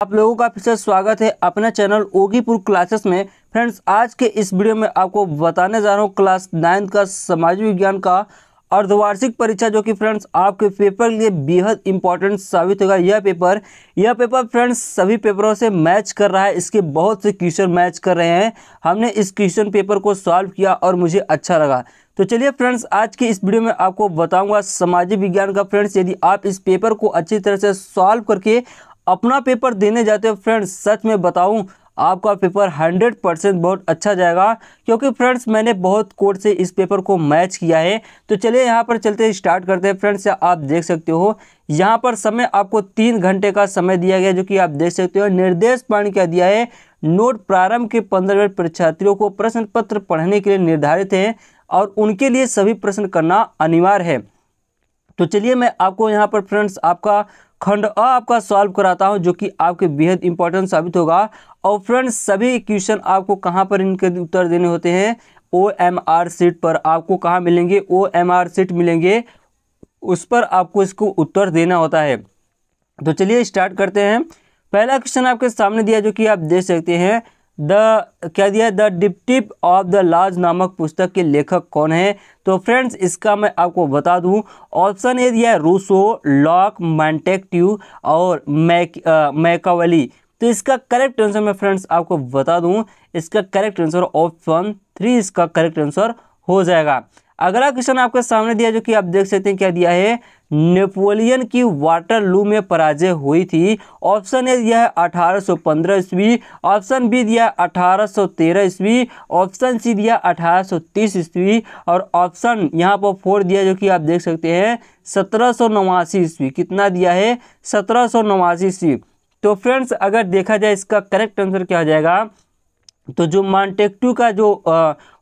आप लोगों का फिर से स्वागत है अपने चैनल ओगीपुर क्लासेस में। फ्रेंड्स, आज के इस वीडियो में आपको बताने जा रहा हूँ क्लास नाइन्थ का सामाजिक विज्ञान का अर्धवार्षिक परीक्षा, जो कि फ्रेंड्स आपके पेपर के लिए बेहद इंपॉर्टेंट साबित होगा। यह पेपर यह पेपर फ्रेंड्स सभी पेपरों से मैच कर रहा है। इसके बहुत से क्वेश्चन मैच कर रहे हैं। हमने इस क्वेश्चन पेपर को सॉल्व किया और मुझे अच्छा लगा। तो चलिए फ्रेंड्स, आज के इस वीडियो में आपको बताऊँगा सामाजिक विज्ञान का। फ्रेंड्स, यदि आप इस पेपर को अच्छी तरह से सॉल्व करके अपना पेपर देने जाते हो फ्रेंड्स, सच में बताऊँ, आपका पेपर 100 परसेंट बहुत अच्छा जाएगा, क्योंकि फ्रेंड्स मैंने बहुत कोड से इस पेपर को मैच किया है। तो चलिए यहाँ पर चलते स्टार्ट करते हैं। फ्रेंड्स, आप देख सकते हो, यहाँ पर समय आपको तीन घंटे का समय दिया गया, जो कि आप देख सकते हो, निर्देश पानी क्या दिया है? नोट प्रारंभ के पंद्रह मिनट परीक्षार्थियों को प्रश्न पत्र पढ़ने के लिए निर्धारित है, और उनके लिए सभी प्रश्न करना अनिवार्य है। तो चलिए मैं आपको यहाँ पर फ्रेंड्स, आपका खंड अ आपका सॉल्व कराता हूँ, जो कि आपके बेहद इंपॉर्टेंट साबित होगा। और फ्रेंड्स सभी क्वेश्चन आपको कहाँ पर इनके उत्तर देने होते हैं? ओ एम आर सीट पर आपको कहाँ मिलेंगे? ओ एम आर सीट मिलेंगे। उस पर आपको इसको उत्तर देना होता है। तो चलिए स्टार्ट करते हैं। पहला क्वेश्चन आपके सामने दिया, जो कि आप देख सकते हैं। द क्या दिया, द डिप्टिप ऑफ़ द लाज नामक पुस्तक के लेखक कौन है? तो फ्रेंड्स, इसका मैं आपको बता दूँ, ऑप्शन ए दिया है रूसो, लॉक, मैंटेक्ट्यू और मैक मैकावली। तो इसका करेक्ट आंसर मैं फ्रेंड्स आपको बता दूँ, इसका करेक्ट आंसर ऑप्शन थ्री, इसका करेक्ट आंसर हो जाएगा। अगला क्वेश्चन आपके सामने दिया जो कि आप देख सकते हैं, क्या दिया है? नेपोलियन की वाटरलू में पराजय हुई थी। ऑप्शन ए दिया है 1815 ईस्वी, ऑप्शन बी दिया 1813 ईस्वी, ऑप्शन सी दिया 1830 ईस्वी और ऑप्शन यहाँ पर फोर दिया जो कि आप देख सकते हैं, सत्रह ईस्वी। कितना दिया है? सत्रह ईस्वी। तो फ्रेंड्स, अगर देखा जाए इसका करेक्ट आंसर क्या हो जाएगा? तो जो मानटेक्टू का जो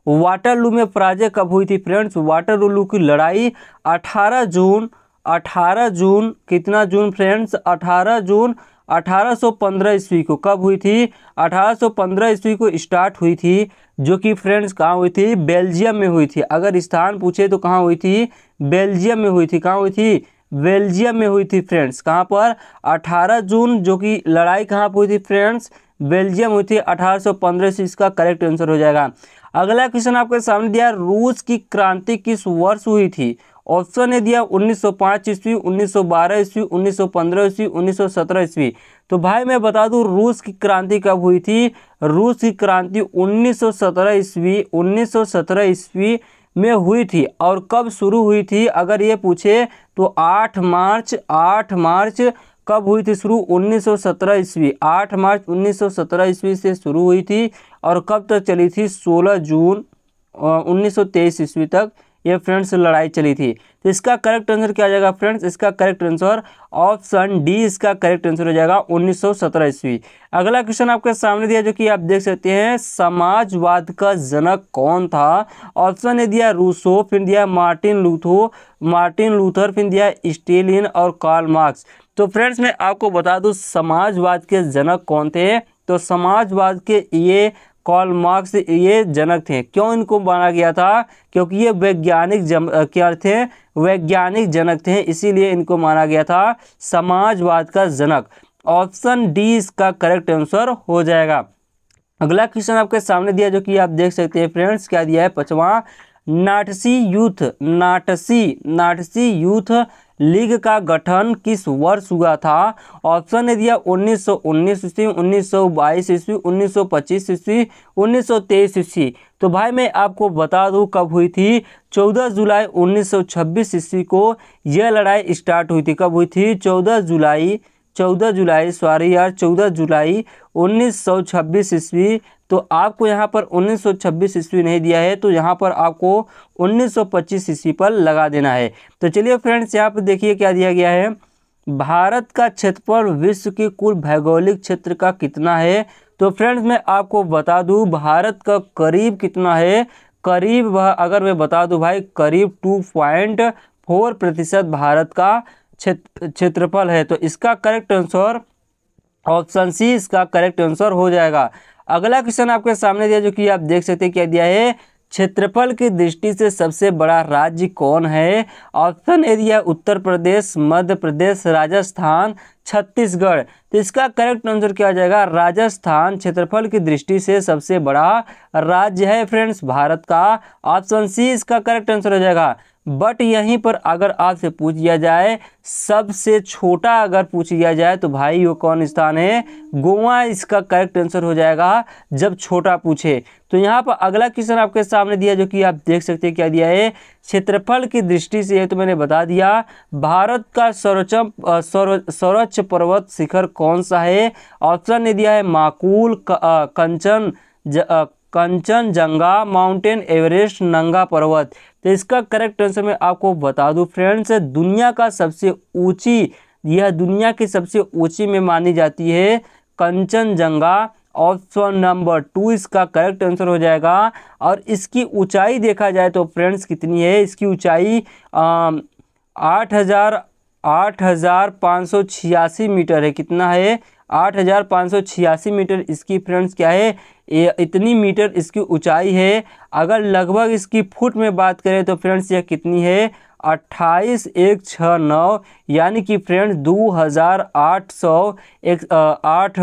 वाटरलू में पराजय कब हुई थी फ्रेंड्स? वाटरलू की लड़ाई 18 जून 18 जून, कितना जून फ्रेंड्स? 18 जून 1815 ईस्वी को कब हुई थी? 1815 ईस्वी को स्टार्ट हुई थी, जो कि फ्रेंड्स कहाँ हुई थी? बेल्जियम में हुई थी। अगर स्थान पूछे तो कहाँ हुई थी? बेल्जियम में हुई थी। कहाँ हुई थी? बेल्जियम में हुई थी फ्रेंड्स। कहाँ पर? 18 जून, जो कि लड़ाई कहाँ पर हुई थी फ्रेंड्स? बेल्जियम हुई थी। 1815 से इसका करेक्ट आंसर हो जाएगा। अगला क्वेश्चन आपके सामने दिया, रूस की क्रांति किस वर्ष हुई थी? ऑप्शन ने दिया 1905 ईस्वी 1912 ईस्वी 1915 ईस्वी 1917 ईस्वी। तो भाई, मैं बता दूँ, रूस की क्रांति कब हुई थी? रूस की क्रांति 1917 ईस्वी 1917 ईस्वी में हुई थी। और कब शुरू हुई थी? अगर ये पूछे तो 8 मार्च 8 मार्च कब हुई थी शुरू? 1917 ईस्वी। 8 मार्च 1917 ईस्वी से शुरू हुई थी। और कब तक चली थी? 16 जून 1923 ईस्वी तक ये फ्रेंड्स लड़ाई चली थी। तो इसका करेक्ट आंसर क्या आ जाएगा फ्रेंड्स इसका करेक्ट आंसर ऑप्शन डी इसका करेक्ट आंसर हो जाएगा 1917 ईस्वी। अगला क्वेश्चन आपके सामने दिया जो कि आप देख सकते हैं, समाजवाद का जनक कौन था? ऑप्शन ने दिया रूसो, फिर दिया मार्टिन लूथो, मार्टिन लूथर, फिर दिया स्टेलिन और कार्ल मार्क्स। तो फ्रेंड्स मैं आपको बता दूँ, समाजवाद के जनक कौन थे? तो समाजवाद के ये कॉल मार्क्स ये जनक थे। क्यों इनको माना गया था? क्योंकि ये वैज्ञानिक क्या थे, वैज्ञानिक जनक थे, इसीलिए इनको माना गया था समाजवाद का जनक। ऑप्शन डी इसका करेक्ट आंसर हो जाएगा। अगला क्वेश्चन आपके सामने दिया, जो कि आप देख सकते हैं फ्रेंड्स, क्या दिया है? पचवा, Nazi youth, Nazi Nazi youth league का गठन किस वर्ष हुआ था? ऑप्शन ने दिया 1919 ईस्वी 1922 ईस्वी 1925 ईस्वी 1923 ईस्वी। तो भाई मैं आपको बता दूँ कब हुई थी? 14 जुलाई 1926 ईस्वी को यह लड़ाई स्टार्ट हुई थी। कब हुई थी? 14 जुलाई 14 जुलाई, सॉरी यार 14 जुलाई 1926 ईस्वी तो आपको यहाँ पर 1926 ईस्वी नहीं दिया है तो यहाँ पर आपको 1925 ईस्वी पर लगा देना है। तो चलिए फ्रेंड्स, यहाँ पर देखिए क्या दिया गया है। भारत का क्षेत्रफल विश्व के कुल भौगोलिक क्षेत्र का कितना है? तो फ्रेंड्स, मैं आपको बता दूँ, भारत का करीब कितना है? करीब अगर मैं बता दूँ भाई, करीब टू पॉइंट फोर प्रतिशत भारत का क्षेत्रफल है। तो इसका करेक्ट आंसर ऑप्शन सी इसका करेक्ट आंसर हो जाएगा। अगला क्वेश्चन आपके सामने दिया, जो कि आप देख सकते हैं क्या दिया है? क्षेत्रफल की दृष्टि से सबसे बड़ा राज्य कौन है? ऑप्शन ए दिया उत्तर प्रदेश, मध्य प्रदेश, राजस्थान, छत्तीसगढ़। तो इसका करेक्ट आंसर क्या हो जाएगा? राजस्थान क्षेत्रफल की दृष्टि से सबसे बड़ा राज्य है फ्रेंड्स भारत का। ऑप्शन सी इसका करेक्ट आंसर हो जाएगा। बट यहीं पर अगर आपसे पूछ लिया जाए, सबसे छोटा अगर पूछ लिया जाए तो भाई वो कौन स्थान है? गोवा, इसका करेक्ट आंसर हो जाएगा जब छोटा पूछे। तो यहाँ पर अगला क्वेश्चन आपके सामने दिया जो कि आप देख सकते हैं क्या दिया है? क्षेत्रफल की दृष्टि से है तो मैंने बता दिया, भारत का सर्वोच्च सर्वोच्च पर्वत शिखर कौन सा है? ऑप्शन ने दिया है माकुल कंचन कंचनजंगा, माउंटेन एवरेस्ट, नंगा पर्वत। तो इसका करेक्ट आंसर मैं आपको बता दूँ फ्रेंड्स दुनिया का सबसे ऊँची, यह दुनिया की सबसे ऊँची में मानी जाती है कंचनजंगा। ऑप्शन नंबर टू इसका करेक्ट आंसर हो जाएगा। और इसकी ऊंचाई देखा जाए तो फ्रेंड्स कितनी है? इसकी ऊंचाई आठ हज़ार आठ हज़ार पाँच सौ छियासी मीटर है। कितना है? आठ हज़ार पाँच सौ छियासी मीटर इसकी फ्रेंड्स क्या है? ये इतनी मीटर इसकी ऊंचाई है। अगर लगभग इसकी फुट में बात करें तो फ्रेंड्स यह कितनी है? अट्ठाईस एक छः नौ, यानी कि फ्रेंड्स दो हज़ार आठ सौ एक आठ,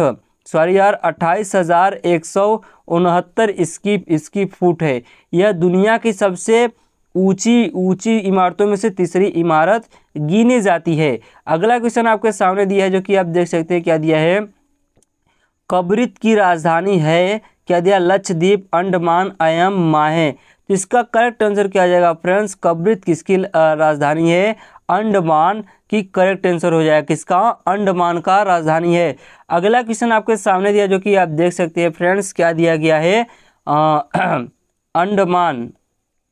सॉरी यार, अट्ठाईस हज़ार एक सौ उनहत्तर इसकी इसकी फुट है। यह दुनिया की सबसे ऊँची ऊँची इमारतों में से तीसरी इमारत गिनी जाती है। अगला क्वेश्चन आपके सामने दिया है, जो कि आप देख सकते हैं, क्या दिया है? कब्रित की राजधानी है, क्या दिया? लक्षद्वीप, अंडमान अयम माहे। तो इसका करेक्ट आंसर क्या आ जाएगा फ्रेंड्स कब्रित किसकी राजधानी है? अंडमान की करेक्ट आंसर हो जाएगा। किसका? अंडमान का राजधानी है। अगला क्वेश्चन आपके सामने दिया, जो कि आप देख सकते हैं फ्रेंड्स क्या दिया गया है? अंडमान।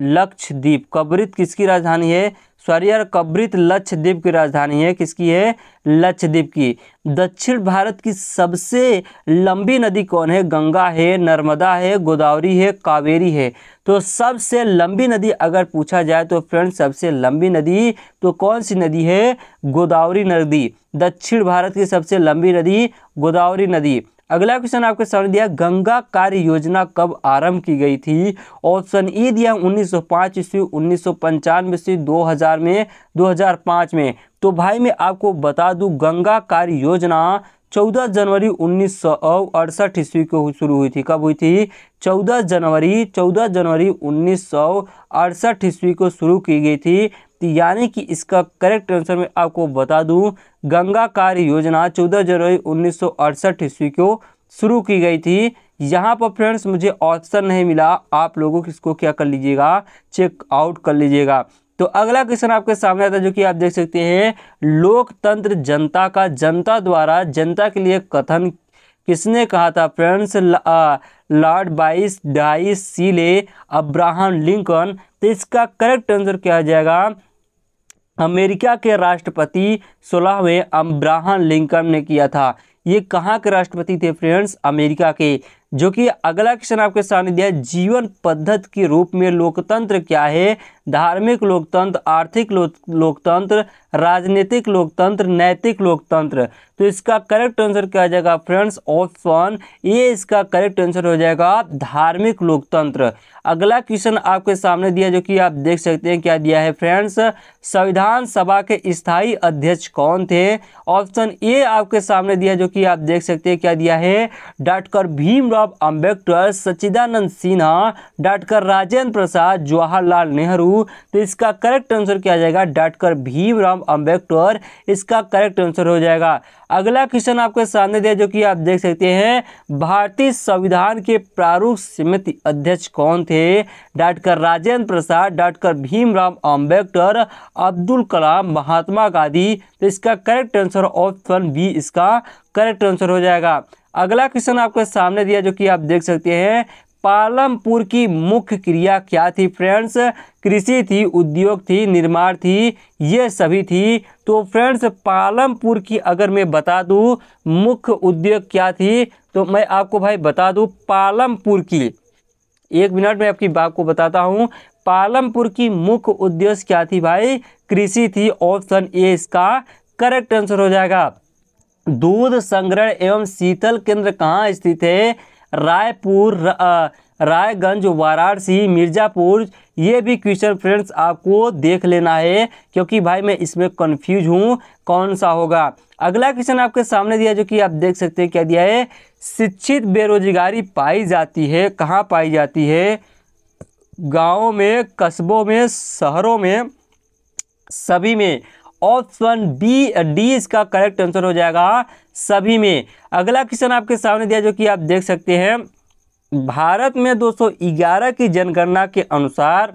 लक्षद्वीप। कब्रित किसकी राजधानी है? सॉरी यार कब्रित लक्षद्वीप की राजधानी है। किसकी है? लक्षद्वीप की। दक्षिण भारत की सबसे लंबी नदी कौन है? गंगा है, नर्मदा है, गोदावरी है, कावेरी है। तो सबसे लंबी नदी अगर पूछा जाए तो फ्रेंड्स, सबसे लंबी नदी तो कौन सी नदी है? गोदावरी नदी। दक्षिण भारत की सबसे लंबी नदी गोदावरी नदी। अगला क्वेश्चन आपके सामने दिया, गंगा कार्य योजना कब आरंभ की गई थी? ऑप्शन ई दिया 1905 ईस्वी, उन्नीस सौ पंचानवे में 2005 में। तो भाई, मैं आपको बता दूँ, गंगा कार्य योजना 14 जनवरी उन्नीस सौ अड़सठ ईस्वी को शुरू हुई थी। कब हुई थी? 14 जनवरी 14 जनवरी उन्नीस सौ अड़सठ ईस्वी को शुरू की गई थी। तो यानी कि इसका करेक्ट आंसर मैं आपको बता दूँ, गंगा कार्य योजना 14 जनवरी उन्नीस सौ अड़सठ ईस्वी को शुरू की गई थी। यहाँ पर फ्रेंड्स मुझे ऑप्शन नहीं मिला। आप लोगों इसको क्या कर लीजिएगा? चेक आउट कर लीजिएगा। तो अगला क्वेश्चन आपके सामने आता है, जो कि आप देख सकते हैं, लोकतंत्र जनता का, जनता द्वारा, जनता के लिए कथन किसने कहा था friends Lord Bryce Dicey Seeley Abraham Lincoln. तो इसका करेक्ट आंसर क्या आ जाएगा? अमेरिका के राष्ट्रपति सोलहवें अब्राहम लिंकन ने किया था। ये कहाँ के राष्ट्रपति थे फ्रेंड्स? अमेरिका के। जो कि अगला क्वेश्चन आपके सामने दिया है जीवन पद्धति के रूप में लोकतंत्र क्या है? धार्मिक लोकतंत्र आर्थिक लो, लोकतंत्र राजनीतिक लोकतंत्र नैतिक लोकतंत्र। तो इसका करेक्ट आंसर क्या हो जाएगा फ्रेंड्स ऑप्शन ये इसका करेक्ट आंसर हो जाएगा धार्मिक लोकतंत्र। अगला क्वेश्चन आपके सामने दिया जो कि आप देख सकते हैं क्या दिया है फ्रेंड्स संविधान सभा के स्थायी अध्यक्ष कौन थे? ऑप्शन ए आपके सामने दिया जो कि आप देख सकते हैं क्या दिया है? डॉक्टर भीमराव अंबेडकर सच्चिदानंद सिन्हा डॉक्टर राजेंद्र प्रसाद जवाहरलाल नेहरू तो इसका करेक्ट आंसर क्या जाएगा? डॉक्टर भीमराव अंबेडकर इसका करेक्ट आंसर हो जाएगा। अगला क्वेश्चन आपके सामने दिया जो कि आप देख सकते हैं, भारतीय संविधान के प्रारूप समिति अध्यक्ष कौन थे? डॉक्टर राजेंद्र प्रसाद डॉक्टर भीमराव अंबेडकर अब्दुल कलाम महात्मा गांधी तो इसका करेक्ट आंसर ऑप्शन बी इसका करेक्ट आंसर हो जाएगा। अगला क्वेश्चन आपके सामने दिया जो कि आप देख सकते हैं, पालमपुर की मुख्य क्रिया क्या थी फ्रेंड्स कृषि थी, उद्योग थी, निर्माण थी, ये सभी थी। तो फ्रेंड्स पालमपुर की अगर मैं बता दूँ, मुख्य उद्योग क्या थी? तो मैं आपको भाई बता दूँ पालमपुर की। एक मिनट में आपकी बात को बताता हूँ। पालमपुर की मुख्य उद्देश्य क्या थी भाई? कृषि थी ऑप्शन ए इसका करेक्ट आंसर हो जाएगा। दूध संग्रहण एवं शीतल केंद्र कहाँ स्थित है? रायपुर रायगंज, वाराणसी, मिर्ज़ापुर। ये भी क्वेश्चन फ्रेंड्स आपको देख लेना है, क्योंकि भाई मैं इसमें कंफ्यूज हूँ, कौन सा होगा? अगला क्वेश्चन आपके सामने दिया, जो कि आप देख सकते हैं, क्या दिया है? शिक्षित बेरोजगारी पाई जाती है, कहाँ पाई जाती है? गाँव में, कस्बों में, शहरों में, सभी में। ऑप्शन बी, डी इसका करेक्ट आंसर हो जाएगा सभी में। अगला क्वेश्चन आपके सामने दिया जो कि आप देख सकते हैं। भारत में 211 की जनगणना के अनुसार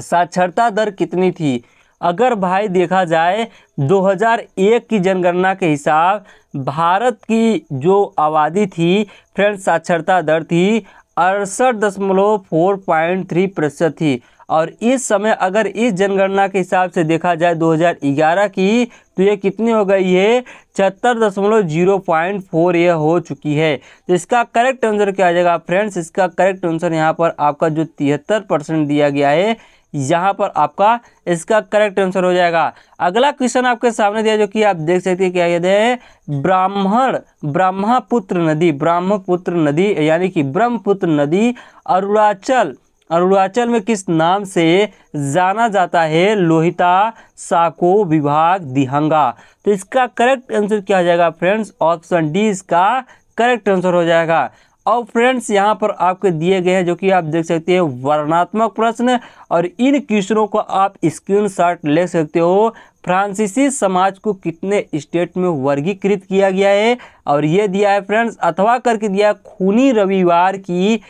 साक्षरता दर कितनी थी? अगर भाई देखा जाए 2001 की जनगणना के हिसाब भारत की जो आबादी थी फ्रेंड साक्षरता दर थी अड़सठ दशमलव फोर पॉइंट थ्री प्रतिशत थी। और इस समय अगर इस जनगणना के हिसाब से देखा जाए 2011 की तो ये कितनी हो गई है? छहत्तर दशमलव ज़ीरो पॉइंट फोर ये हो चुकी है। तो इसका करेक्ट आंसर क्या आ जाएगा? फ्रेंड्स इसका करेक्ट आंसर यहाँ पर आपका जो तिहत्तर परसेंट दिया गया है यहाँ पर आपका इसका करेक्ट आंसर हो जाएगा। अगला क्वेश्चन आपके सामने दिया जो कि आप देख सकते हैं क्या याद ब्राह्मण, ब्रह्मपुत्र नदी ब्रह्मपुत्र नदी, यानी कि ब्रह्मपुत्र नदी अरुणाचल। अरुणाचल में किस नाम से जाना जाता है? लोहिता, साको, विभाग, दिहंगा। तो इसका करेक्ट आंसर क्या हो जाएगा फ्रेंड्स ऑप्शन डी इसका करेक्ट आंसर हो जाएगा। और फ्रेंड्स यहाँ पर आपके दिए गए हैं जो कि आप देख सकते हैं वर्णात्मक प्रश्न और इन क्वेश्चनों को आप स्क्रीनशॉट ले सकते हो। फ्रांसीसी समाज को कितने स्टेट में वर्गीकृत किया गया है? और ये दिया है फ्रेंड्स अथवा करके दिया है खूनी रविवार की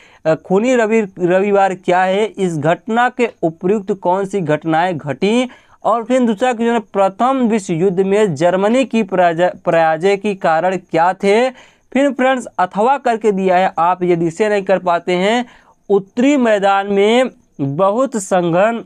खूनी रवि, रविवार क्या है? इस घटना के उपयुक्त कौन सी घटनाएँ घटी? और फिर दूसरा क्वेश्चन प्रथम विश्व युद्ध में जर्मनी की पराजय की कारण क्या थे? फिर फ्रेंड्स अथवा करके दिया है, आप यदि इसे नहीं कर पाते हैं, उत्तरी मैदान में बहुत संघन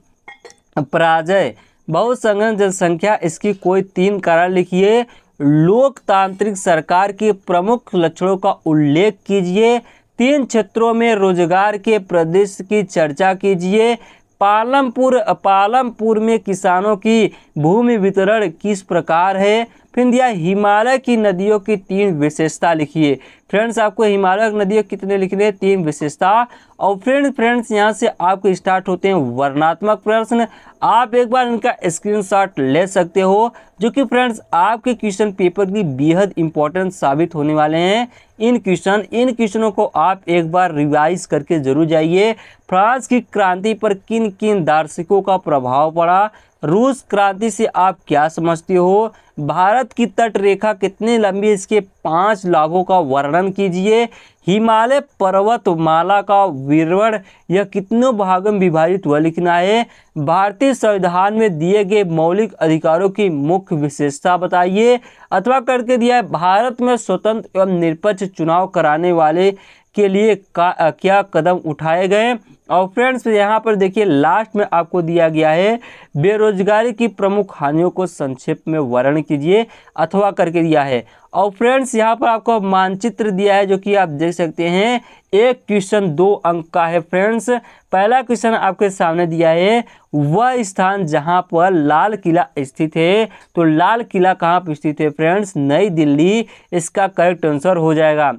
पराजय, बहुत संघन जनसंख्या, इसकी कोई तीन कारण लिखिए। लोकतांत्रिक सरकार के प्रमुख लक्षणों का उल्लेख कीजिए। तीन क्षेत्रों में रोज़गार के प्रदेश की चर्चा कीजिए। पालमपुर पालमपुर में किसानों की भूमि वितरण किस प्रकार है? फिर दिया हिमालय की नदियों की तीन विशेषता लिखिए फ्रेंड्स आपको हिमालय की नदियों कितने लिखने हैं? तीन विशेषता। और फ्रेंड्स फ्रेंड्स यहाँ से आपके स्टार्ट होते हैं वर्णात्मक प्रश्न। आप एक बार इनका स्क्रीनशॉट ले सकते हो, जो कि फ्रेंड्स आपके क्वेश्चन पेपर की बेहद इंपॉर्टेंट साबित होने वाले हैं। इन क्वेश्चन इन क्वेश्चनों को आप एक बार रिवाइज करके ज़रूर जाइए। फ्रांस की क्रांति पर किन किन दार्शनिकों का प्रभाव पड़ा? रूस क्रांति से आप क्या समझते हो? भारत की तट रेखा कितनी लंबी इसके पाँच लाभों का वर्णन कीजिए। हिमालय पर्वतमाला का विवरण यह कितनों भागों में विभाजित हुआ? लिखना है भारतीय संविधान में दिए गए मौलिक अधिकारों की मुख्य विशेषता बताइए। अथवा करके दिया है भारत में स्वतंत्र एवं निरपक्ष चुनाव कराने वाले के लिए का, क्या कदम उठाए गए? और फ्रेंड्स यहाँ पर देखिए लास्ट में आपको दिया गया है, बेरोजगारी की प्रमुख हानियों को संक्षेप में वर्णन कीजिए अथवा करके दिया है। और फ्रेंड्स यहाँ पर आपको मानचित्र दिया है, जो कि आप देख सकते हैं, एक क्वेश्चन दो अंक का है फ्रेंड्स पहला क्वेश्चन आपके सामने दिया है, वह स्थान जहाँ पर लाल किला स्थित है। तो लाल किला कहाँ पर स्थित है फ्रेंड्स नई दिल्ली। इसका करेक्ट आंसर हो जाएगा।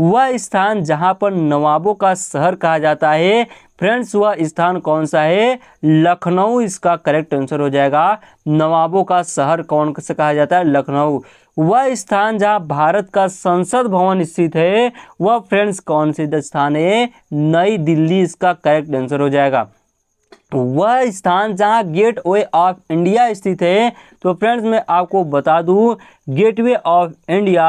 वह स्थान जहाँ पर नवाबों का शहर कहा जाता है। फ्रेंड्स, वह स्थान कौन सा है? लखनऊ। इसका करेक्ट आंसर हो जाएगा, नवाबों का शहर कौन से कहा जाता है? लखनऊ। वह स्थान जहाँ भारत का संसद भवन स्थित है, वह फ्रेंड्स कौन से स्थान है? नई दिल्ली। इसका करेक्ट आंसर हो जाएगा। वह स्थान जहाँ गेट वे ऑफ़ इंडिया स्थित है तो फ्रेंड्स मैं आपको बता दूँ गेटवे ऑफ़ इंडिया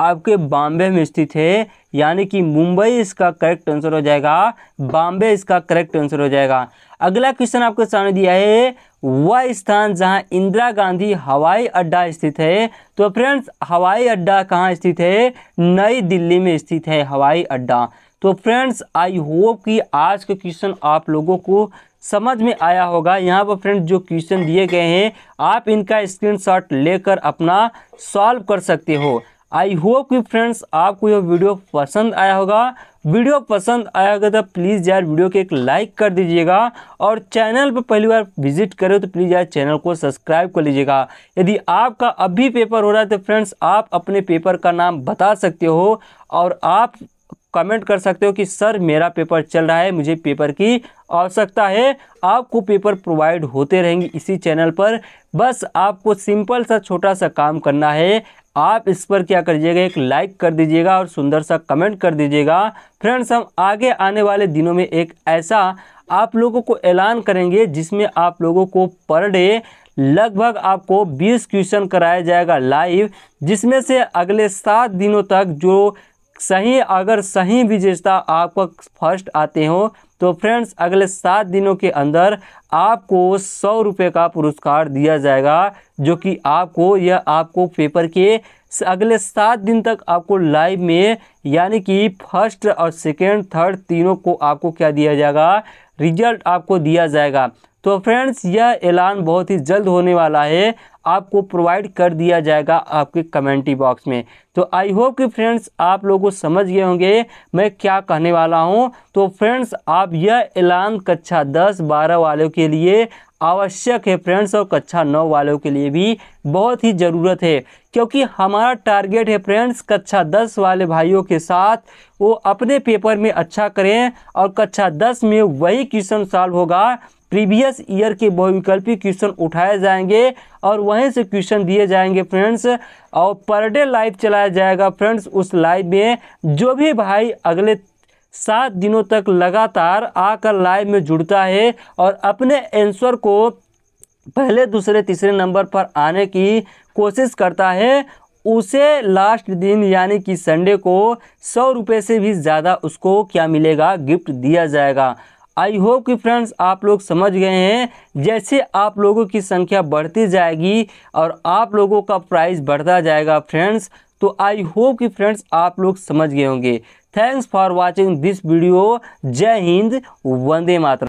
आपके बॉम्बे में स्थित है, यानी कि मुंबई इसका करेक्ट आंसर हो जाएगा बॉम्बे इसका करेक्ट आंसर हो जाएगा। अगला क्वेश्चन आपके सामने दिया है, वह स्थान जहाँ इंदिरा गांधी हवाई अड्डा स्थित है तो फ्रेंड्स हवाई अड्डा कहाँ स्थित है? नई दिल्ली में स्थित है हवाई अड्डा। तो फ्रेंड्स आई होप कि आज के क्वेश्चन आप लोगों को समझ में आया होगा। यहाँ पर फ्रेंड्स जो क्वेश्चन दिए गए हैं, आप इनका स्क्रीनशॉट लेकर अपना सॉल्व कर सकते हो। आई होप कि फ्रेंड्स आपको यह वीडियो पसंद आया होगा। वीडियो पसंद आया होगा तो प्लीज़ यार वीडियो को एक लाइक कर दीजिएगा और चैनल पर पहली बार विज़िट करें तो प्लीज़ यार चैनल को सब्सक्राइब कर लीजिएगा। यदि आपका अभी पेपर हो रहा है तो फ्रेंड्स आप अपने पेपर का नाम बता सकते हो और आप कमेंट कर सकते हो कि, सर, मेरा पेपर चल रहा है, मुझे पेपर की आवश्यकता है। आपको पेपर प्रोवाइड होते रहेंगे इसी चैनल पर। बस आपको सिंपल सा, छोटा सा काम करना है। आप इस पर क्या करिएगा, एक लाइक कर दीजिएगा और सुंदर सा कमेंट कर दीजिएगा। फ्रेंड्स हम आगे आने वाले दिनों में एक ऐसा आप लोगों को ऐलान करेंगे, जिसमें आप लोगों को पर डे लगभग आपको 20 क्वेश्चन कराया जाएगा लाइव जिसमें से अगले सात दिनों तक जो सही, अगर सही विजेता आपको फ़र्स्ट आते हो तो फ्रेंड्स, अगले सात दिनों के अंदर आपको सौ रुपये का पुरस्कार दिया जाएगा, जो कि आपको यह आपको पेपर के अगले सात दिन तक आपको लाइव में, यानी कि फ़र्स्ट और सेकेंड, थर्ड तीनों को आपको क्या दिया जाएगा? रिज़ल्ट आपको दिया जाएगा। तो फ्रेंड्स, यह ऐलान बहुत ही जल्द होने वाला है। आपको प्रोवाइड कर दिया जाएगा आपके कमेंटी बॉक्स में। तो आई होप कि फ्रेंड्स आप लोगों समझ गए होंगे मैं क्या कहने वाला हूँ। तो फ्रेंड्स आप यह ऐलान कक्षा 10 12 वालों के लिए आवश्यक है फ्रेंड्स और कक्षा नौ वालों के लिए भी बहुत ही ज़रूरत है, क्योंकि हमारा टारगेट है फ्रेंड्स कक्षा दस वाले भाइयों के साथ, वो अपने पेपर में अच्छा करें, और कक्षा दस में वही क्वेश्चन सॉल्व होगा। प्रीवियस ईयर के बहुविकल्पी क्वेश्चन उठाए जाएँगे, और वहीं से क्वेश्चन दिए जाएँगे फ्रेंड्स और पर डे लाइव चलाया जाएगा फ्रेंड्स उस लाइव में जो भी भाई अगले सात दिनों तक लगातार आकर लाइव में जुड़ता है और अपने आंसर को पहले, दूसरे, तीसरे नंबर पर आने की कोशिश करता है। उसे लास्ट दिन यानी कि संडे को सौ रुपये से भी ज़्यादा उसको क्या मिलेगा? गिफ्ट दिया जाएगा। आई होप कि फ्रेंड्स आप लोग समझ गए हैं। जैसे आप लोगों की संख्या बढ़ती जाएगी और आप लोगों का प्राइस बढ़ता जाएगा फ्रेंड्स तो आई होप कि फ्रेंड्स आप लोग समझ गए होंगे। Thanks for watching this video जय हिंद वंदे मातरम